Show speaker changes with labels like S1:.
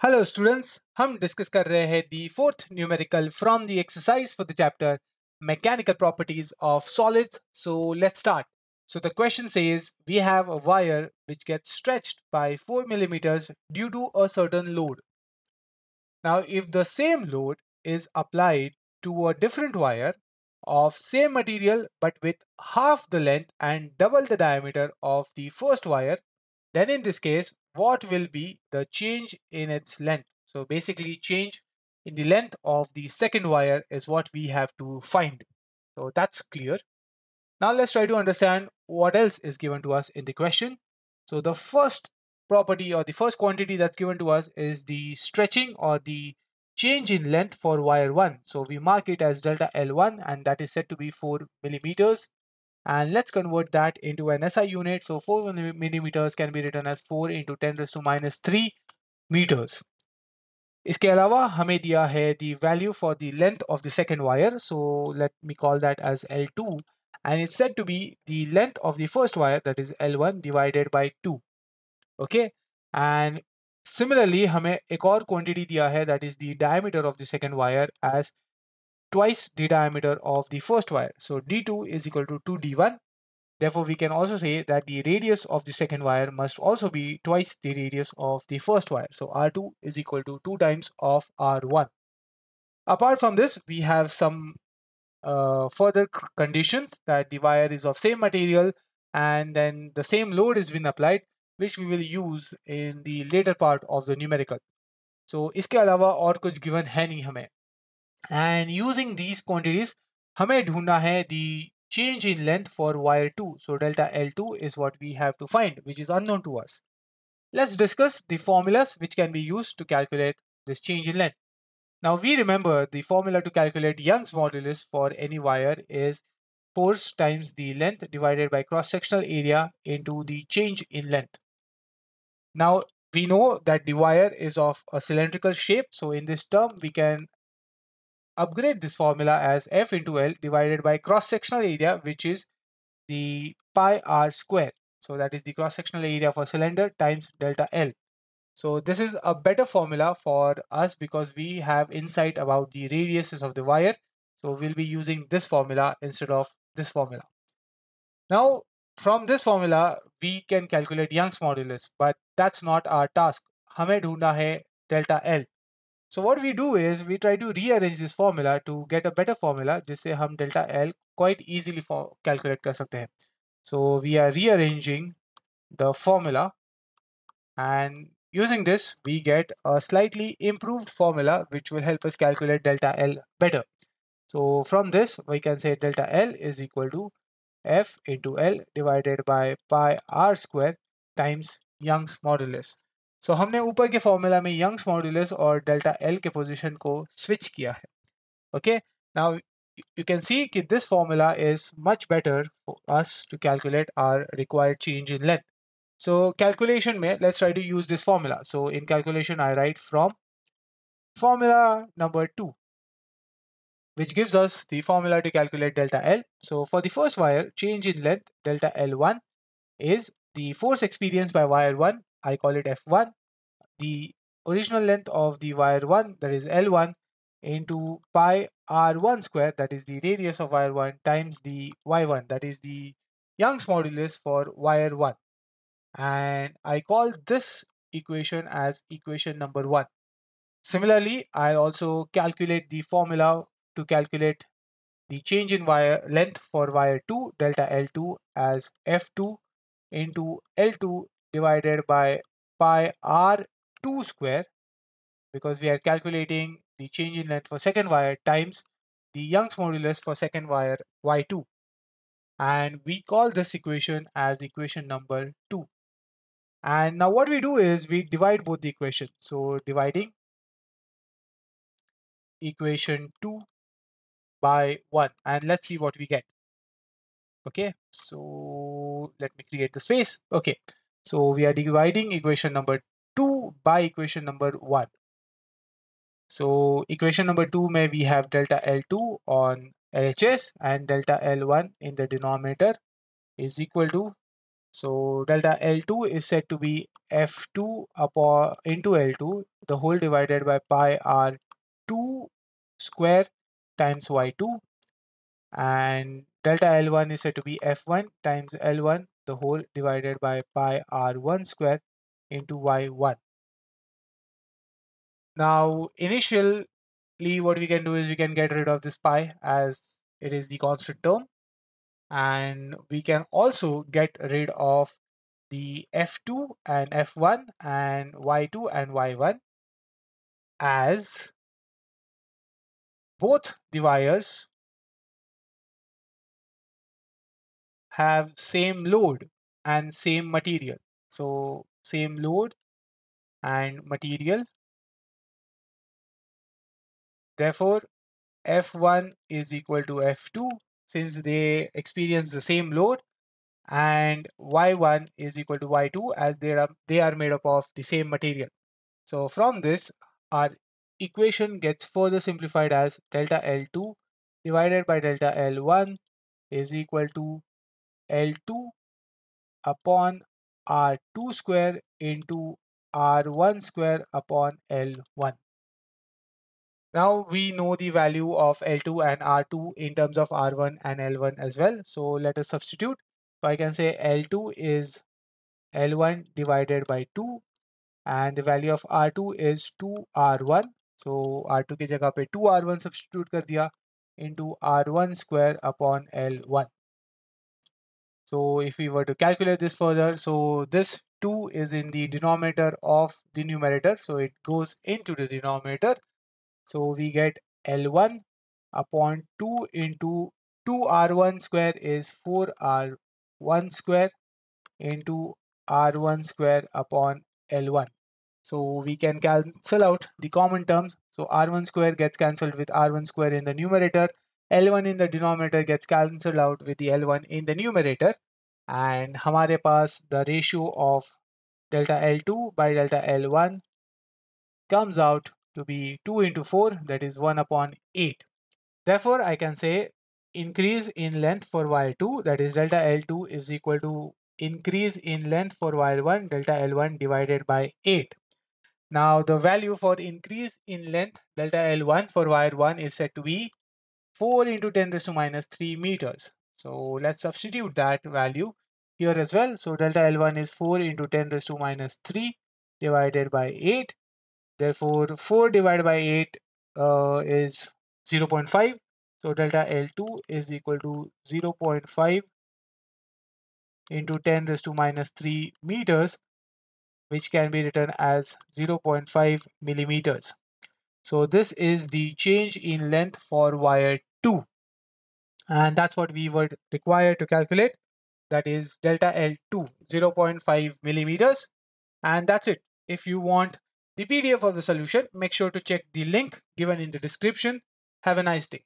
S1: Hello students हम discuss कर रहे हैं the fourth numerical from the exercise for the chapter mechanical properties of solids so let's start so the question says we have a wire which gets stretched by 4 millimeters due to a certain load now if the same load is applied to a different wire of same material but with half the length and double the diameter of the first wire then in this case what will be the change in its length. So basically change in the length of the second wire is what we have to find. So that's clear. Now let's try to understand what else is given to us in the question. So the first property or the first quantity that's given to us is the stretching or the change in length for wire 1. So we mark it as delta L1 and that is said to be 4 millimeters and let's convert that into an SI unit. So 4 millimeters can be written as 4 into 10 raised to minus 3 meters. इसके अलावा हमें दिया है the value for the length of the second wire. So let me call that as L2 and it's said to be the length of the first wire that is L1 divided by 2. Okay and similarly हमें एक और quantity दिया है that is the diameter of the second wire as twice the diameter of the first wire. So D2 is equal to 2D1. Therefore, we can also say that the radius of the second wire must also be twice the radius of the first wire. So R2 is equal to 2 times of R1. Apart from this, we have some uh, further conditions that the wire is of same material and then the same load is been applied which we will use in the later part of the numerical. So इसके अलावा और कुछ given है नहीं हमें and using these quantities हमें ढूंढना है the change in length for wire 2 so delta L2 is what we have to find which is unknown to us let's discuss the formulas which can be used to calculate this change in length now we remember the formula to calculate Young's modulus for any wire is force times the length divided by cross-sectional area into the change in length now we know that the wire is of a cylindrical shape so in this term we can upgrade this formula as F into L divided by cross-sectional area, which is the pi r square. So that is the cross-sectional area of a cylinder times delta L. So this is a better formula for us because we have insight about the radiuses of the wire. So we'll be using this formula instead of this formula. Now, from this formula, we can calculate Young's modulus, but that's not our task. हमें ढूंढना है delta L. So what we do is we try to rearrange this formula to get a better formula जिससे हम delta L quite easily calculate कर सकते हैं. So we are rearranging the formula and using this we get a slightly improved formula which will help us calculate delta L better. So from this we can say delta L is equal to F into L divided by pi r square times Young's modulus. So so, हमने ऊपर के formula में Young's modulus और delta L के position को switch किया है। Okay now you can see कि this formula is much better as to calculate our required change in length so calculation में let's try to use this formula so in calculation I write from formula number two which gives us the formula to calculate delta l. So for the first wire change in length delta l1 is the force experienced by wire I call it F1. The original length of the wire 1, that is L1, into pi r1 square, that is the radius of wire 1, times the y1, that is the Young's modulus for wire 1. And I call this equation as equation number 1. Similarly, I also calculate the formula to calculate the change in wire length for wire 2 delta L2 as F2 into L2 divided by pi r2 square because we are calculating the change in length for second wire times the Young's modulus for second wire y2 and we call this equation as equation number 2 and now what we do is we divide both the equations. So dividing equation 2 by 1 and let's see what we get. Okay so let me create the space. Okay so we are dividing equation number 2 by equation number 1. So equation number 2 may we have delta L2 on LHS and delta L1 in the denominator is equal to So delta L2 is said to be F2 upon into L2, the whole divided by pi R2 square times Y2 and delta L1 is said to be F1 times L1 the whole divided by pi R1 square into Y1. Now initially what we can do is we can get rid of this pi as it is the constant term and we can also get rid of the F2 and F1 and Y2 and Y1 as both the wires have same load and same material. So same load and material. Therefore, F1 is equal to F2 since they experience the same load and Y1 is equal to Y2 as they are, they are made up of the same material. So from this, our equation gets further simplified as delta L2 divided by delta L1 is equal to L2 upon R2 square into R1 square upon L1. Now we know the value of L2 and R2 in terms of R1 and L1 as well. So let us substitute. So I can say L2 is L1 divided by 2 and the value of R2 is 2R1. So R2 के जगह पे 2R1 substitute कर दिया into R1 square upon L1. So if we were to calculate this further, so this 2 is in the denominator of the numerator. So it goes into the denominator so we get L1 upon 2 into 2R1 square is 4R1 square into R1 square upon L1. So we can cancel out the common terms. So R1 square gets cancelled with R1 square in the numerator. L1 in the denominator gets cancelled out with the L1 in the numerator. And हमारे पास the ratio of delta L2 by delta L1 comes out to be 2 into 4 that is 1 upon 8. Therefore, I can say increase in length for wire 2 that is delta L2 is equal to increase in length for wire 1 delta L1 divided by 8. Now the value for increase in length delta L1 for wire 1 is said to be 4 into 10 raised to minus 3 meters. So let's substitute that value here as well. So delta L1 is 4 into 10 raised to minus 3 divided by 8 Therefore, 4 divided by 8 uh, is 0 0.5. So delta L2 is equal to 0 0.5 into 10 raised to minus 3 meters, which can be written as 0 0.5 millimeters. So this is the change in length for wire 2. And that's what we would require to calculate. That is delta L2, 0 0.5 millimeters. And that's it. If you want the PDF of the solution, make sure to check the link given in the description. Have a nice day.